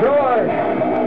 Joy